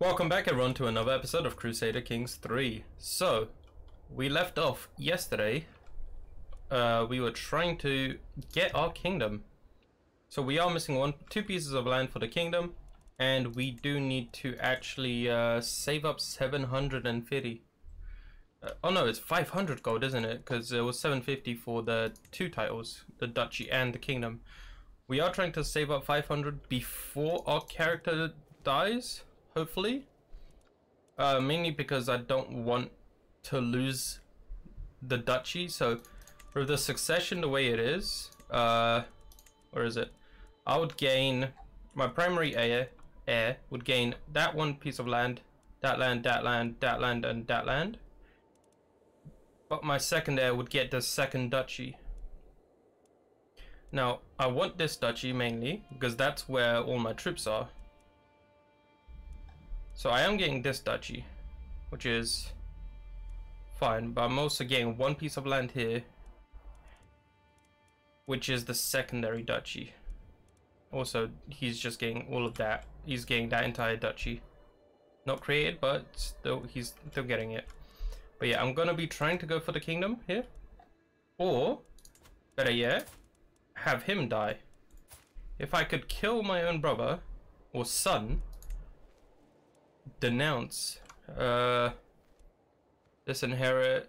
Welcome back everyone to another episode of Crusader Kings 3. So, we left off yesterday. Uh, we were trying to get our kingdom. So we are missing one, two pieces of land for the kingdom. And we do need to actually uh, save up 750. Uh, oh no, it's 500 gold, isn't it? Because it was 750 for the two titles, the duchy and the kingdom. We are trying to save up 500 before our character dies hopefully. Uh, mainly because I don't want to lose the duchy. So for the succession the way it is, uh, where is it? I would gain my primary heir, heir would gain that one piece of land, that land, that land, that land, and that land. But my second heir would get the second duchy. Now, I want this duchy mainly because that's where all my troops are. So I am getting this duchy, which is fine, but I'm also getting one piece of land here, which is the secondary duchy. Also, he's just getting all of that. He's getting that entire duchy. Not created, but still, he's still getting it. But yeah, I'm gonna be trying to go for the kingdom here. Or, better yet, have him die. If I could kill my own brother, or son, denounce. Uh, disinherit.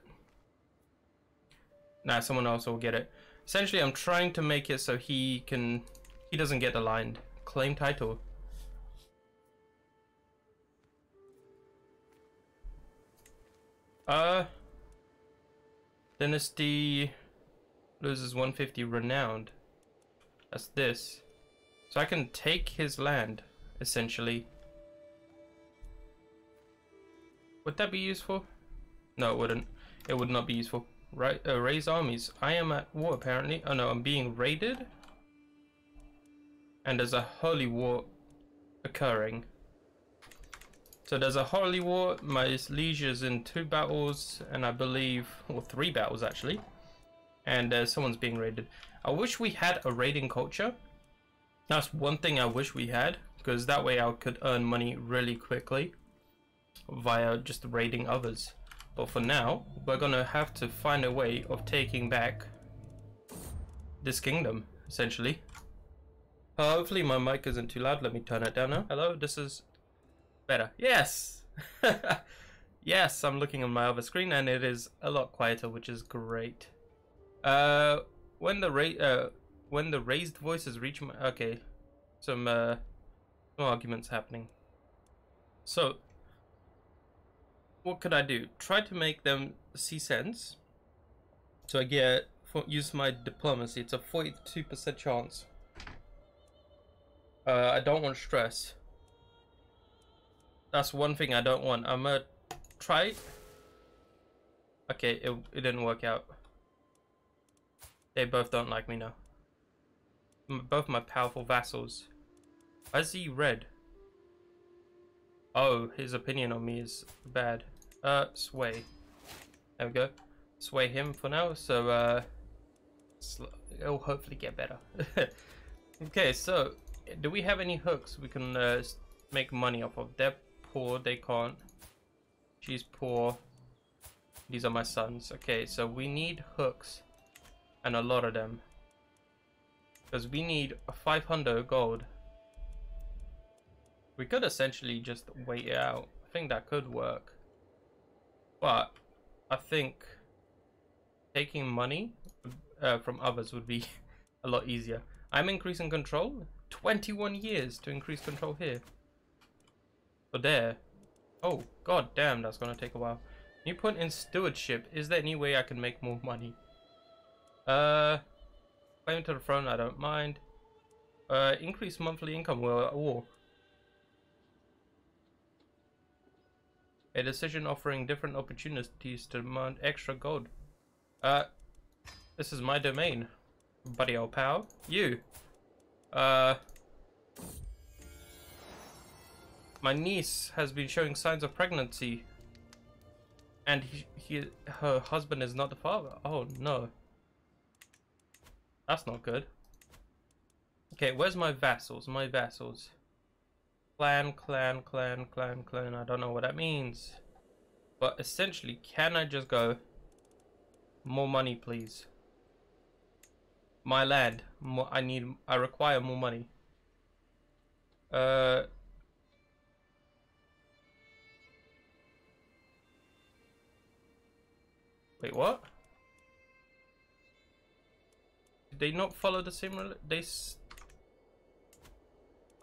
Nah, someone else will get it. Essentially, I'm trying to make it so he can... He doesn't get aligned. Claim title. Uh... Dynasty loses 150 renowned. That's this. So I can take his land, essentially. Would that be useful? No, it wouldn't. It would not be useful. Right, uh, raise armies. I am at war apparently. Oh no, I'm being raided. And there's a holy war occurring. So there's a holy war. My liege is in two battles, and I believe, or three battles actually. And uh, someone's being raided. I wish we had a raiding culture. That's one thing I wish we had, because that way I could earn money really quickly via just raiding others. But for now, we're gonna have to find a way of taking back this kingdom, essentially. Uh, hopefully my mic isn't too loud. Let me turn it down now. Hello, this is better. Yes! yes, I'm looking on my other screen and it is a lot quieter, which is great. Uh, when the ra uh, when the raised voices reach my... Okay, some, uh, some arguments happening. So, what could I do? Try to make them see sense. So I get use my diplomacy. It's a 42% chance. Uh, I don't want stress. That's one thing I don't want. I'm gonna try. Okay, it, it didn't work out. They both don't like me now. Both my powerful vassals. I see red? Oh, his opinion on me is bad. Uh, sway. There we go. Sway him for now, so, uh, it'll hopefully get better. okay, so, do we have any hooks we can, uh, make money off of? They're poor, they can't. She's poor. These are my sons. Okay, so we need hooks. And a lot of them. Because we need 500 gold we could essentially just wait it out. I think that could work. But I think taking money uh, from others would be a lot easier. I'm increasing control. 21 years to increase control here. But there. Oh, god damn, that's gonna take a while. You put in stewardship. Is there any way I can make more money? Uh, claim to the throne, I don't mind. Uh, increase monthly income. Well, oh, A decision offering different opportunities to demand extra gold. Uh, this is my domain, buddy old pal. You. Uh, my niece has been showing signs of pregnancy. And he, he, her husband is not the father. Oh no. That's not good. Okay, where's my vassals? My vassals. Clan, clan, clan, clan, clan. I don't know what that means. But essentially, can I just go... More money, please. My land. More, I need... I require more money. Uh... Wait, what? Did they not follow the same... They...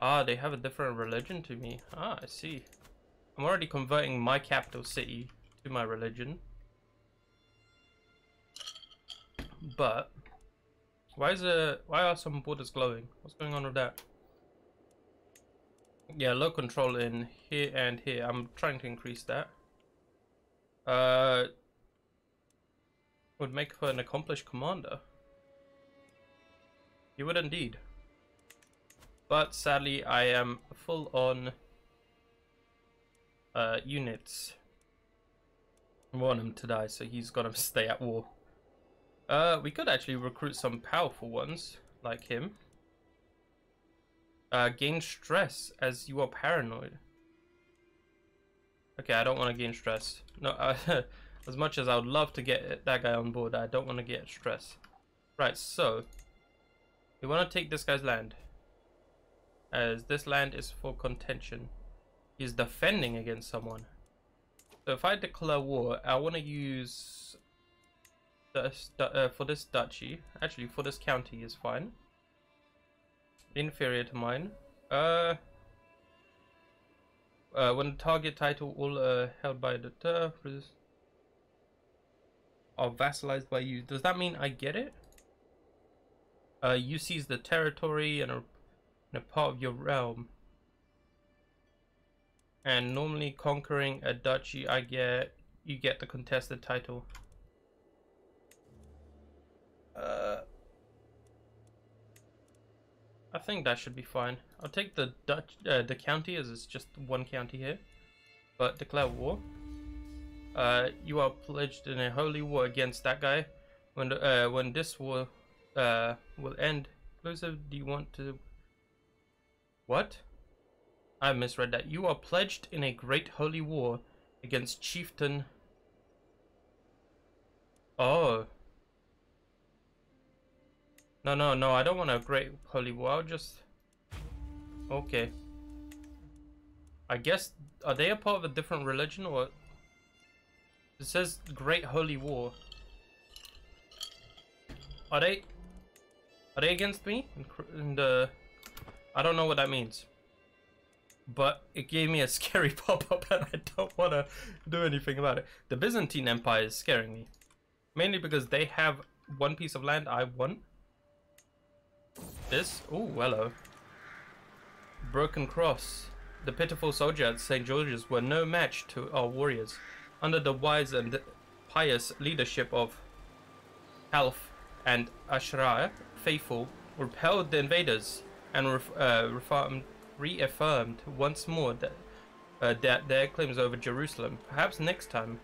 Ah, they have a different religion to me. Ah, I see. I'm already converting my capital city to my religion. But why is it why are some borders glowing? What's going on with that? Yeah, low control in here and here. I'm trying to increase that. Uh would make her an accomplished commander. You would indeed. But sadly I am full on uh, units. I want him to die, so he's to stay at war. Uh, we could actually recruit some powerful ones, like him. Uh, gain stress as you are paranoid. Okay, I don't want to gain stress. No, uh, as much as I would love to get that guy on board, I don't want to get stress. Right, so we want to take this guy's land, as this land is for contention. He's defending against someone. So if I declare war, I want to use this, uh, for this duchy. Actually, for this county is fine. Inferior to mine. Uh, uh, when the target title all uh, held by the turf are vassalized by you, does that mean I get it? Uh, you seize the territory and a, a part of your realm. And normally conquering a duchy I get you get the contested title. Uh, I think that should be fine. I'll take the Dutch uh, the county as it's just one county here but declare war. Uh, you are pledged in a holy war against that guy. When uh, when this war uh, will end Joseph do you want to what I misread that. You are pledged in a great holy war against chieftain. Oh. No, no, no, I don't want a great holy war. I'll just... Okay. I guess, are they a part of a different religion or... It says Great Holy War. Are they... Are they against me? And, uh, I don't know what that means but it gave me a scary pop-up and I don't want to do anything about it. The Byzantine Empire is scaring me. Mainly because they have one piece of land I want. This? Oh, hello. Broken Cross. The pitiful soldiers at St. George's were no match to our warriors. Under the wise and pious leadership of Alf and Ashra, faithful repelled the invaders and ref uh, reaffirmed once more that, uh, that their claims over Jerusalem. Perhaps next time,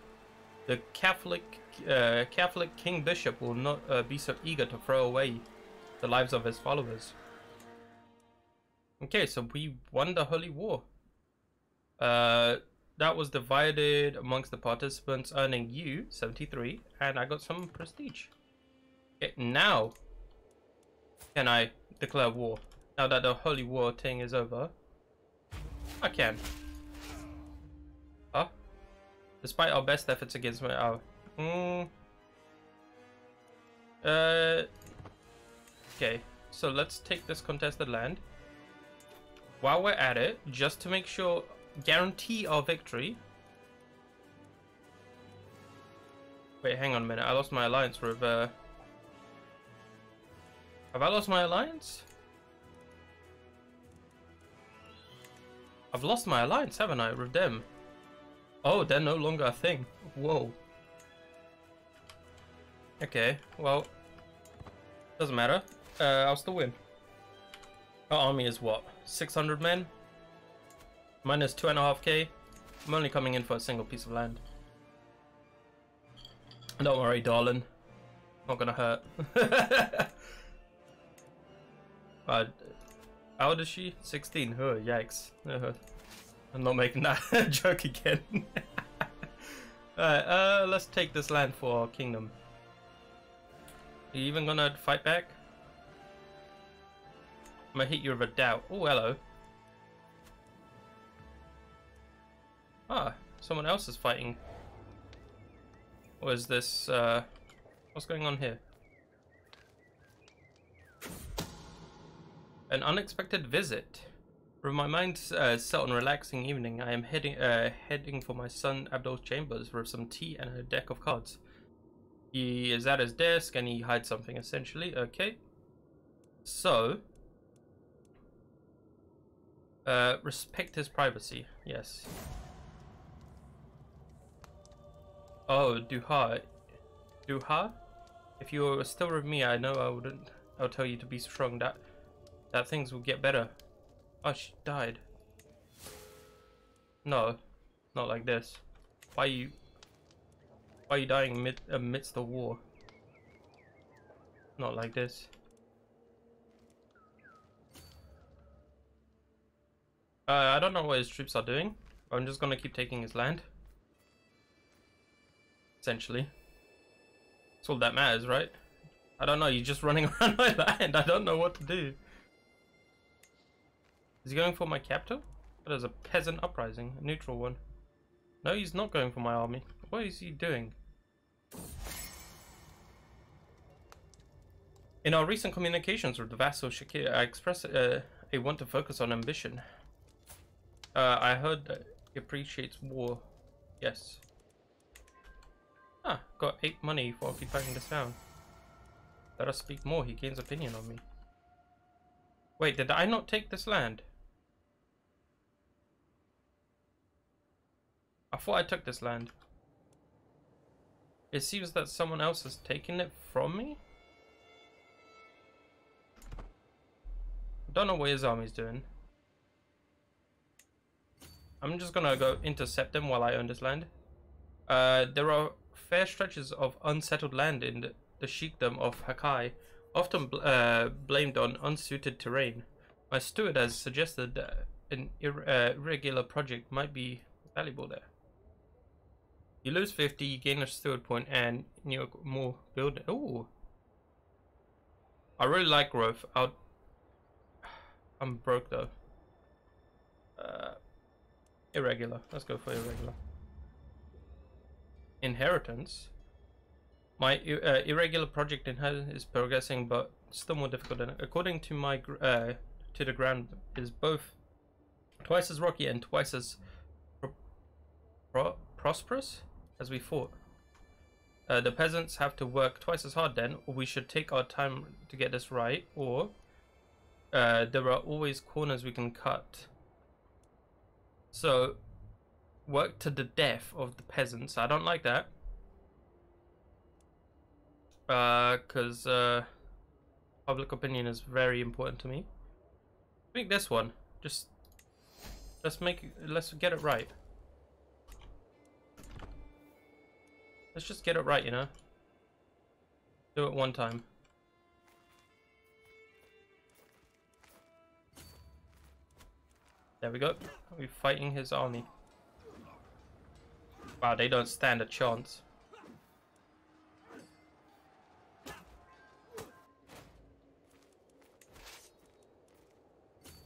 the Catholic uh, Catholic King Bishop will not uh, be so eager to throw away the lives of his followers. Okay, so we won the Holy War. Uh, that was divided amongst the participants, earning you 73, and I got some prestige. Okay, now can I declare war? Now that the holy war thing is over, I can. Huh? Despite our best efforts against my our mm, uh Okay, so let's take this contested land. While we're at it, just to make sure guarantee our victory. Wait, hang on a minute. I lost my alliance with uh Have I lost my alliance? I've lost my alliance, haven't I, with them? Oh, they're no longer a thing. Whoa. Okay, well, doesn't matter. Uh, I'll still win. Our army is what? 600 men? Minus 2.5k? I'm only coming in for a single piece of land. Don't worry, darling. Not gonna hurt. uh, How old is she? 16. Oh, yikes. I'm not making that joke again. Alright, uh, let's take this land for our kingdom. Are you even gonna fight back? I'm gonna hit you with a doubt. Oh, hello. Ah, someone else is fighting. What is this, uh... What's going on here? An unexpected visit. From my mind uh, set on relaxing evening, I am heading uh, heading for my son Abdul's chambers with some tea and a deck of cards. He is at his desk and he hides something essentially. Okay. So, uh, respect his privacy. Yes. Oh, Duha. Duha? If you were still with me, I know I wouldn't. I'll tell you to be strong. That that things will get better. Oh, she died. No, not like this. Why are you? Why are you dying amid, amidst the war? Not like this. Uh, I don't know what his troops are doing. I'm just gonna keep taking his land. Essentially. That's all that matters, right? I don't know, you're just running around my land. I don't know what to do. Is he going for my capital? That is a peasant uprising, a neutral one. No, he's not going for my army. What is he doing? In our recent communications with the vassal Shakir, I expressed uh, a want to focus on ambition. Uh, I heard that he appreciates war. Yes. Ah, got 8 money for occupying this town. Let us speak more, he gains opinion on me. Wait, did I not take this land? I thought I took this land. It seems that someone else has taken it from me? I don't know what his army's doing. I'm just gonna go intercept them while I own this land. Uh, there are fair stretches of unsettled land in the, the sheikdom of Hakai, often bl uh, blamed on unsuited terrain. My steward has suggested that an ir uh, irregular project might be valuable there. You lose 50, you gain a steward point, and you are more build. Ooh. I really like growth. I'll. I'm broke though. Uh, irregular. Let's go for irregular. Inheritance. My uh, irregular project in inheritance is progressing, but still more difficult. Than according to my uh, to the ground is both twice as rocky and twice as pro pro prosperous as we thought. Uh, the peasants have to work twice as hard then, or we should take our time to get this right, or uh, there are always corners we can cut. So, work to the death of the peasants. I don't like that. Because uh, uh, public opinion is very important to me. I think this one. Just let's make let's get it right. Let's just get it right, you know? Do it one time. There we go. We're fighting his army. Wow, they don't stand a chance.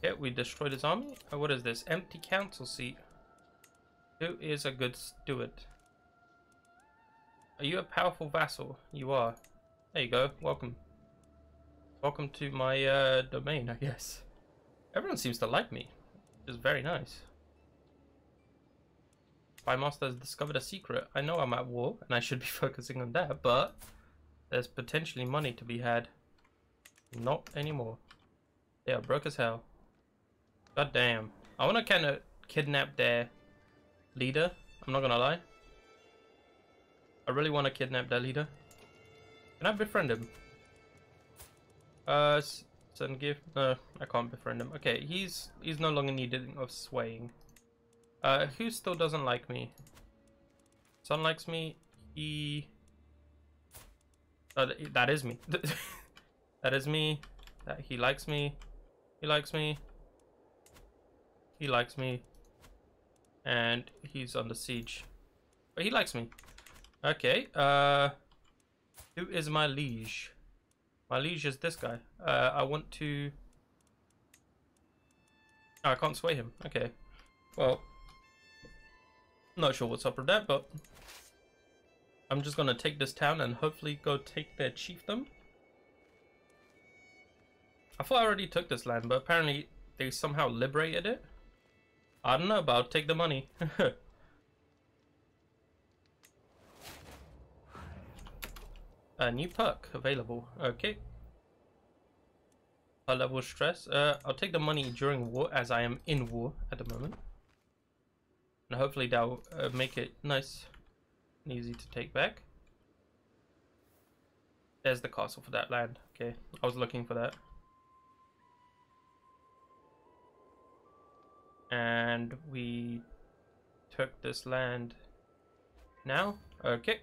Yeah, we destroyed his army. Oh, what is this? Empty council seat. Who is a good steward? Are you a powerful vassal? You are. There you go. Welcome. Welcome to my uh, domain, I guess. Everyone seems to like me. It's very nice. My master has discovered a secret. I know I'm at war, and I should be focusing on that, but there's potentially money to be had. Not anymore. They are broke as hell. God damn. I want to kind of kidnap their leader. I'm not gonna lie. I really want to kidnap that leader. Can I befriend him? Uh, send gift. No, I can't befriend him. Okay, he's he's no longer needed of swaying. Uh, who still doesn't like me? Son likes me. He. Uh, that is me. that is me. That he likes me. He likes me. He likes me. And he's under siege. But he likes me. Okay, uh... Who is my liege? My liege is this guy. Uh, I want to... Oh, I can't sway him. Okay. Well, not sure what's up with that, but I'm just gonna take this town and hopefully go take their chiefdom. I thought I already took this land, but apparently they somehow liberated it. I don't know, but I'll take the money. A new perk available. Okay. A level stress. Uh, I'll take the money during war as I am in war at the moment. And hopefully that'll uh, make it nice and easy to take back. There's the castle for that land. Okay, I was looking for that. And we took this land now. Okay.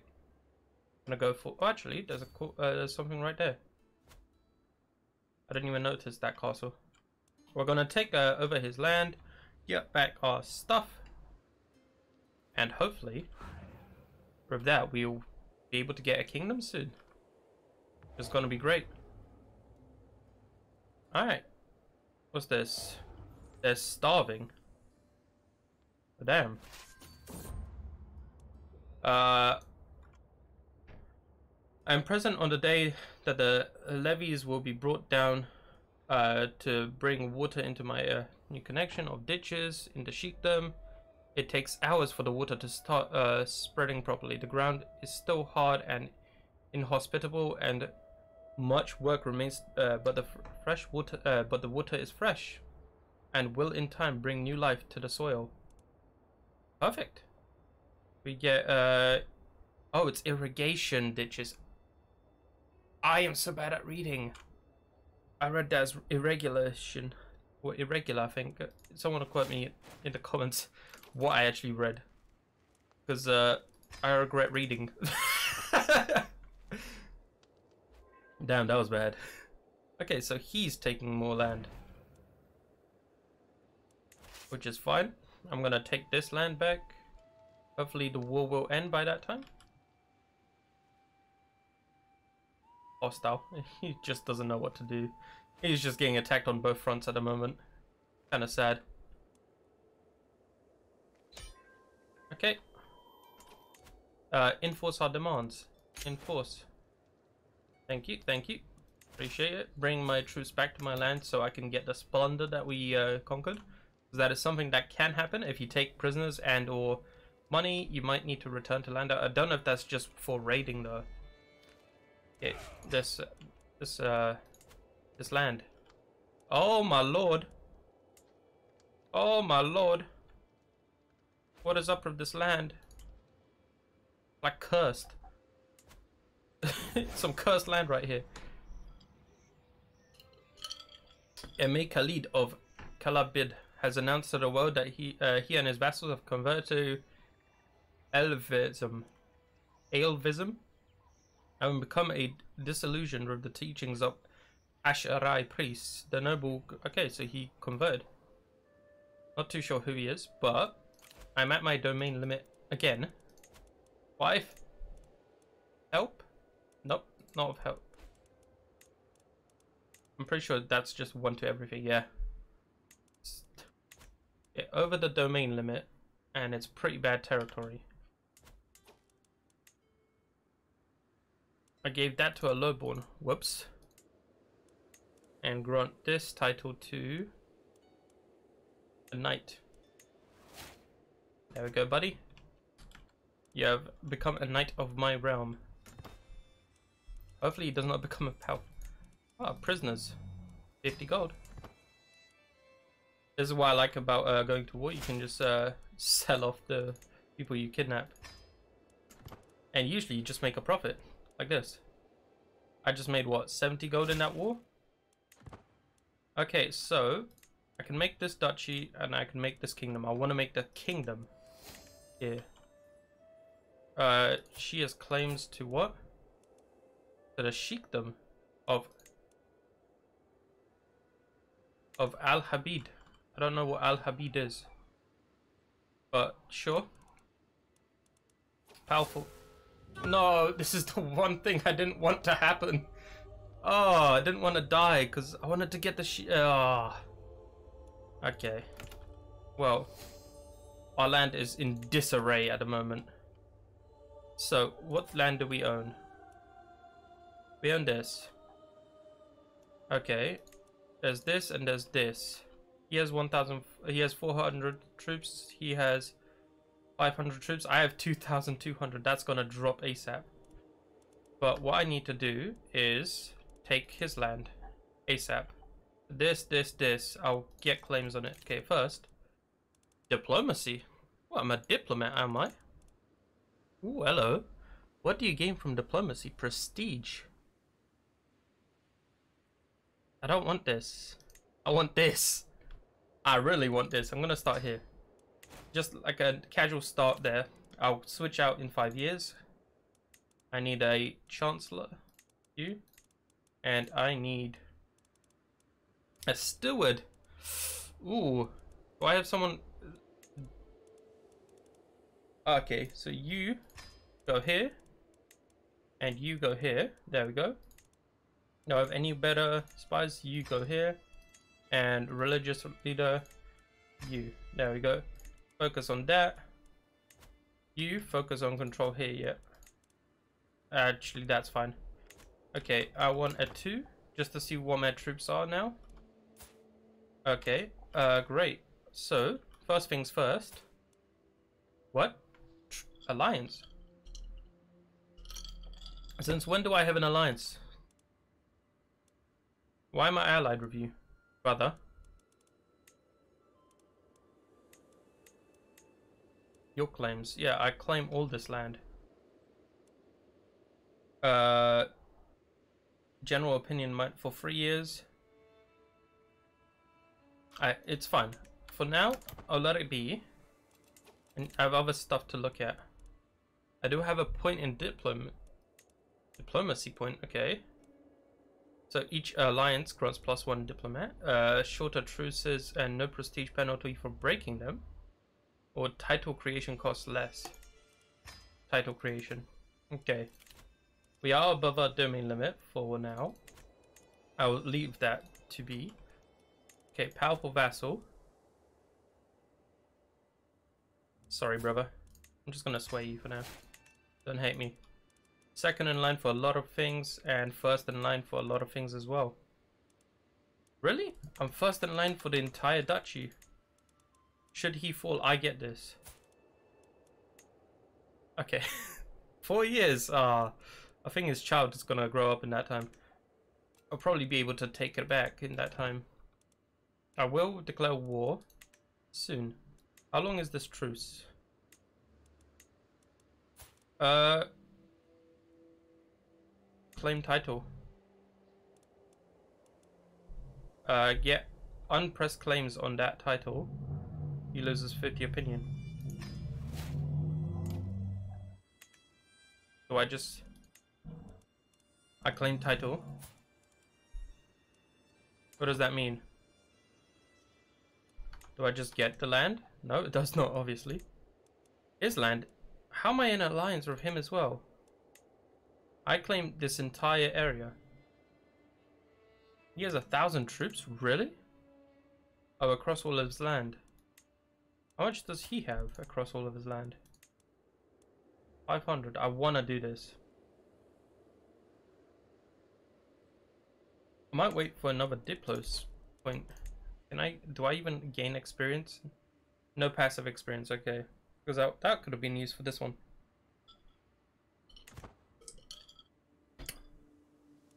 Gonna go for. Oh, actually, there's a uh, there's something right there. I didn't even notice that castle. We're gonna take uh, over his land, get back our stuff, and hopefully, with that, we'll be able to get a kingdom soon. It's gonna be great. Alright. What's this? They're starving. Damn. Uh, I'm present on the day that the levees will be brought down uh, to bring water into my uh, new connection of ditches in the sheikdom. It takes hours for the water to start uh, spreading properly. The ground is still hard and inhospitable, and much work remains. Uh, but the fresh water, uh, but the water is fresh, and will in time bring new life to the soil. Perfect. We get uh, oh, it's irrigation ditches. I am so bad at reading. I read that as irregulation or irregular. I think someone will quote me in the comments what I actually read because uh, I regret reading. Damn, that was bad. Okay, so he's taking more land. Which is fine. I'm gonna take this land back. Hopefully the war will end by that time. Hostile. He just doesn't know what to do. He's just getting attacked on both fronts at the moment. Kinda sad. Okay. Uh, enforce our demands. Enforce. Thank you, thank you. Appreciate it. Bring my troops back to my land so I can get the plunder that we uh, conquered. That is something that can happen if you take prisoners and or money. You might need to return to land. I don't know if that's just for raiding though. This, this, uh, this land. Oh my lord. Oh my lord. What is up with this land? Like cursed. Some cursed land right here. Emir Khalid of Kalabid has announced to the world that he uh, he and his vassals have converted to Elvism. Elvism? And become a disillusioned with the teachings of Ash'ari priests. The noble... Okay, so he converted. Not too sure who he is, but I'm at my domain limit again. Wife? Help? Nope, not of help. I'm pretty sure that's just one to everything, yeah. yeah. Over the domain limit, and it's pretty bad territory. I gave that to a lowborn. Whoops. And grant this title to a knight. There we go, buddy. You have become a knight of my realm. Hopefully he does not become a pal. Ah, prisoners. 50 gold. This is what I like about uh, going to war. You can just uh, sell off the people you kidnap. And usually you just make a profit. Like this. I just made what, 70 gold in that war? Okay, so I can make this duchy and I can make this kingdom. I want to make the kingdom here. Uh, she has claims to what? To the sheikdom of of Al Habib. I don't know what Al Habib is. But sure. Powerful. No, this is the one thing I didn't want to happen. Oh, I didn't want to die because I wanted to get the sh- Oh. Ah. Okay. Well, our land is in disarray at the moment. So, what land do we own? We own this. Okay. There's this and there's this. He has 1,000. He has 400 troops. He has 500 troops. I have 2,200. That's gonna drop ASAP. But what I need to do is take his land ASAP. This, this, this. I'll get claims on it. Okay, first. Diplomacy. Well, I'm a diplomat, am I? Ooh, hello. What do you gain from diplomacy? Prestige. I don't want this. I want this. I really want this. I'm gonna start here. Just like a casual start there. I'll switch out in five years. I need a chancellor. You. And I need a steward. Ooh. Do I have someone... Okay, so you go here. And you go here. There we go. No, have any better spies? You go here. And religious leader, you. There we go. Focus on that. You focus on control here, yeah. Actually, that's fine. Okay, I want a 2, just to see what my troops are now. Okay, uh, great. So, first things first. What? Alliance? Since when do I have an alliance? Why am I allied with you, brother? Your claims. Yeah, I claim all this land. Uh, general opinion might for three years. I, it's fine. For now, I'll let it be. And I have other stuff to look at. I do have a point in diplom diplomacy point, okay. So each alliance grants plus one diplomat, uh, shorter truces and no prestige penalty for breaking them. Or title creation costs less. Title creation. Okay. We are above our domain limit for now. I'll leave that to be. Okay, powerful vassal. Sorry, brother. I'm just gonna sway you for now. Don't hate me. Second in line for a lot of things, and first in line for a lot of things as well. Really? I'm first in line for the entire duchy. Should he fall, I get this. Okay. Four years. Ah, uh, I think his child is gonna grow up in that time. I'll probably be able to take it back in that time. I will declare war soon. How long is this truce? Uh, claim title. Uh, get unpressed claims on that title. He loses 50 opinion. So I just... I claim title. What does that mean? Do I just get the land? No, it does not, obviously. His land. How am I in alliance with him as well? I claim this entire area. He has a thousand troops? Really? Oh, across all of his land. How much does he have across all of his land? 500. I want to do this. I might wait for another Diplos point. Can I, do I even gain experience? No passive experience, okay. Because that, that could have been used for this one.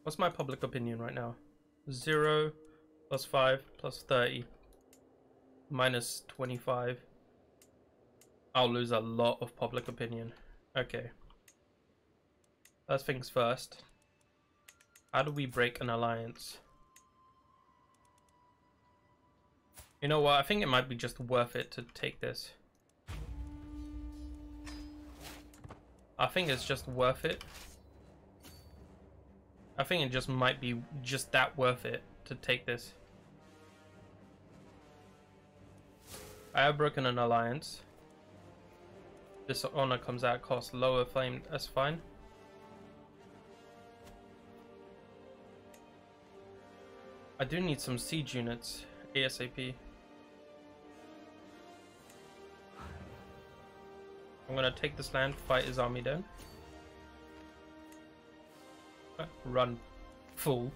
What's my public opinion right now? 0 plus 5 plus 30 minus 25. I'll lose a lot of public opinion. Okay. First things first. How do we break an alliance? You know what? I think it might be just worth it to take this. I think it's just worth it. I think it just might be just that worth it to take this. I have broken an alliance. This honor comes out cost lower flame, that's fine. I do need some siege units ASAP. I'm gonna take this land, fight his army down. Uh, run. Fool.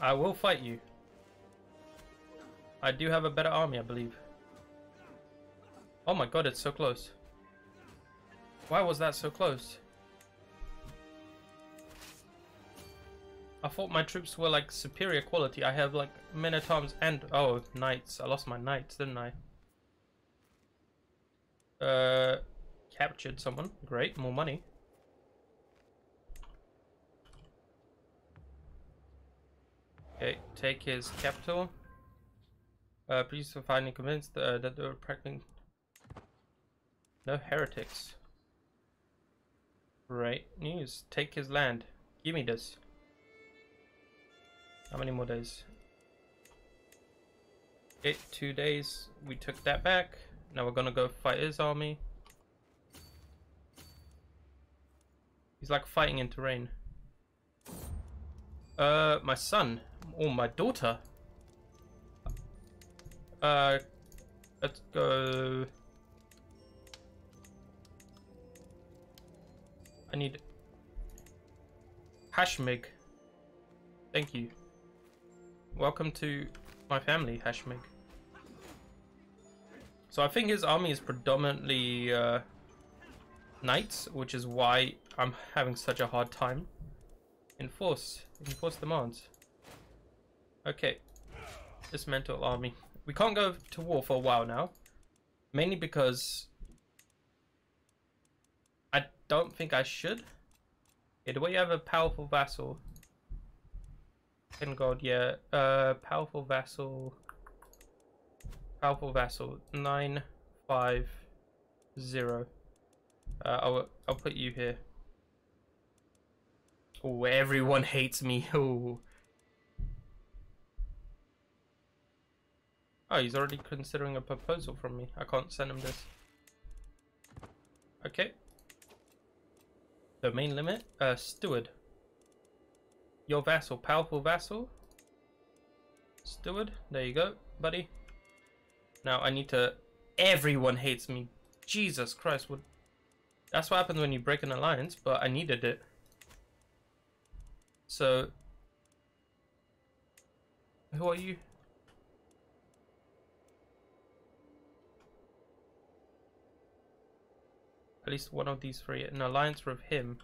I will fight you. I do have a better army, I believe. Oh my god, it's so close. Why was that so close? I thought my troops were like superior quality. I have like men at arms and oh knights. I lost my knights, didn't I? Uh, captured someone. Great, more money. Okay, take his capital. Uh, please finally convinced uh, that they were pregnant. No heretics. Great news. Take his land. Give me this. How many more days? Okay, two days. We took that back. Now we're gonna go fight his army. He's like fighting in terrain. Uh, my son. Or my daughter. Uh, let's go. I need Hashmig. Thank you. Welcome to my family, Hashmig. So I think his army is predominantly uh, knights, which is why I'm having such a hard time. Enforce. Enforce demands. Okay. Dismantle army. We can't go to war for a while now. Mainly because... I don't think I should. Yeah, do we have a powerful vassal? God, yeah. Uh, powerful vassal. Powerful vassal. Nine, five, zero. Uh, I'll I'll put you here. Oh, everyone hates me. Oh. Oh, he's already considering a proposal from me. I can't send him this. Okay. Domain limit. Uh, steward. Your vassal, powerful vassal. Steward, there you go, buddy. Now I need to... Everyone hates me. Jesus Christ, what... That's what happens when you break an alliance, but I needed it. So... Who are you? At least one of these three. An alliance with him.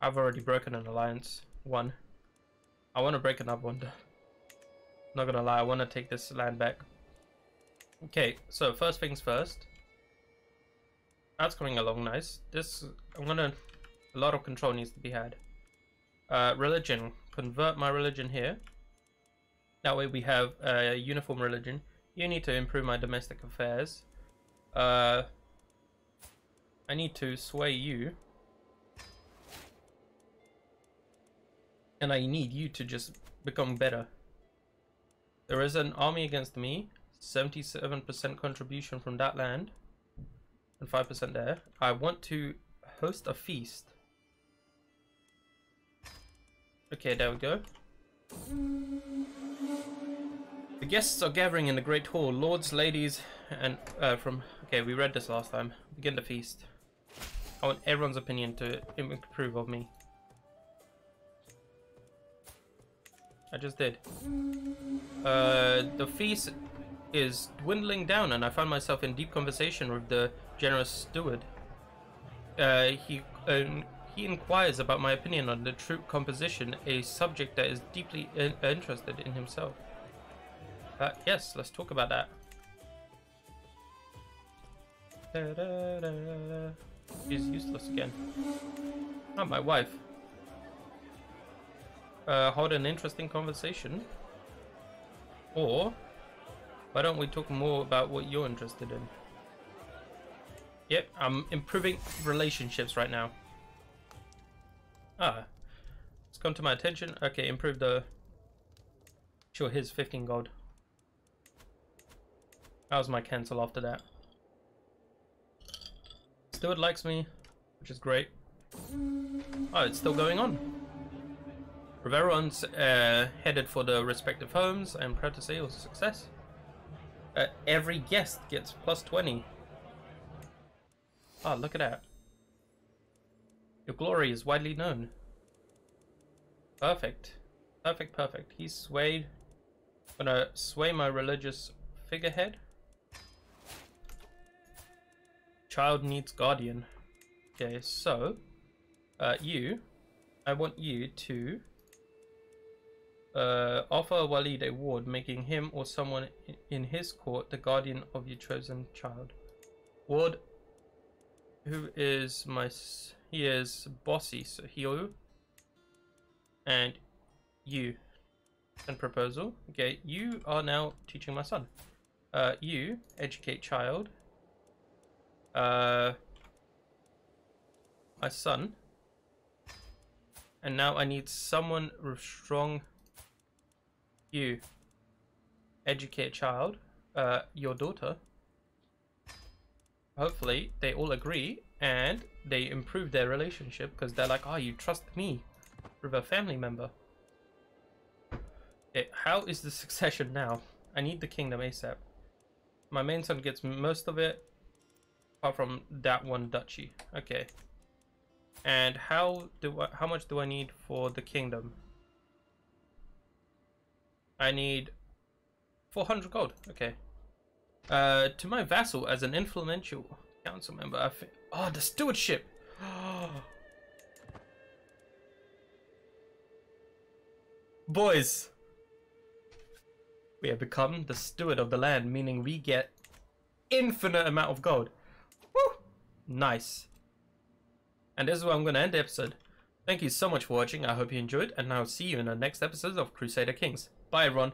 I've already broken an alliance. One. I want to break another one. Not gonna lie, I want to take this land back. Okay, so first things first. That's coming along nice. This, I'm gonna, a lot of control needs to be had. Uh, religion, convert my religion here. That way we have a uniform religion. You need to improve my domestic affairs. Uh, I need to sway you. And I need you to just become better. There is an army against me. 77% contribution from that land. And 5% there. I want to host a feast. Okay, there we go. The guests are gathering in the great hall. Lords, ladies, and uh, from... Okay, we read this last time. Begin the feast. I want everyone's opinion to improve of me. I just did. Uh, the feast is dwindling down and I find myself in deep conversation with the generous steward. Uh, he, uh, he inquires about my opinion on the troop composition, a subject that is deeply in interested in himself. Uh, yes, let's talk about that. Da, da, da, She's useless again. Not oh, my wife uh, hold an interesting conversation. Or, why don't we talk more about what you're interested in? Yep, I'm improving relationships right now. Ah, It's come to my attention. Okay, improve the... Sure, here's 15 gold. That was my cancel after that. Steward likes me, which is great. Oh, it's still going on. Everyone's uh, headed for the respective homes. I'm proud to say it was a success. Uh, every guest gets plus 20. Oh, look at that. Your glory is widely known. Perfect. Perfect, perfect. He's swayed. Gonna sway my religious figurehead. Child needs guardian. Okay, so uh, you, I want you to uh, offer Walid a ward, making him or someone in his court the guardian of your chosen child. Ward, who is my, he is bossy, so Hio, and you. And proposal. Okay, you are now teaching my son. Uh, you educate child. Uh, my son. And now I need someone strong you educate child, uh, your daughter. Hopefully they all agree and they improve their relationship because they're like, oh, you trust me with a family member. Okay, how is the succession now? I need the kingdom ASAP. My main son gets most of it, apart from that one duchy. Okay. And how do I, how much do I need for the kingdom? I need 400 gold. Okay. Uh, to my vassal as an influential council member. I think. Oh, the stewardship. Boys, we have become the steward of the land, meaning we get infinite amount of gold. Nice. And this is where I'm going to end the episode. Thank you so much for watching. I hope you enjoyed, and I'll see you in the next episode of Crusader Kings. Bye, everyone.